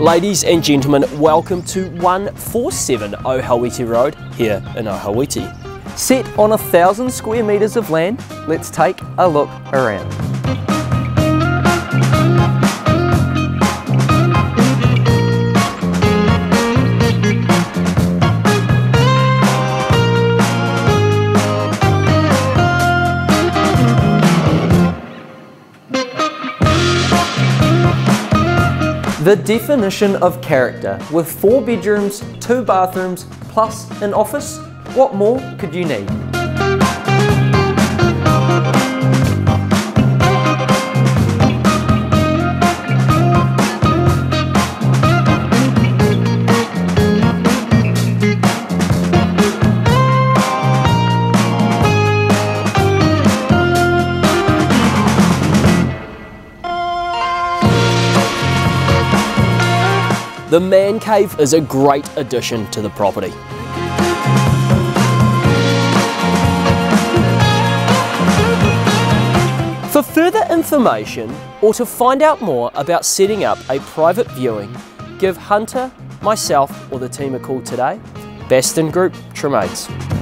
Ladies and gentlemen, welcome to 147 Ohauiti Road here in Ohauiti. Set on a thousand square metres of land, let's take a look around. The definition of character with four bedrooms, two bathrooms, plus an office, what more could you need? The man cave is a great addition to the property. For further information or to find out more about setting up a private viewing, give Hunter, myself or the team a call today. Bastin Group, Tremaines.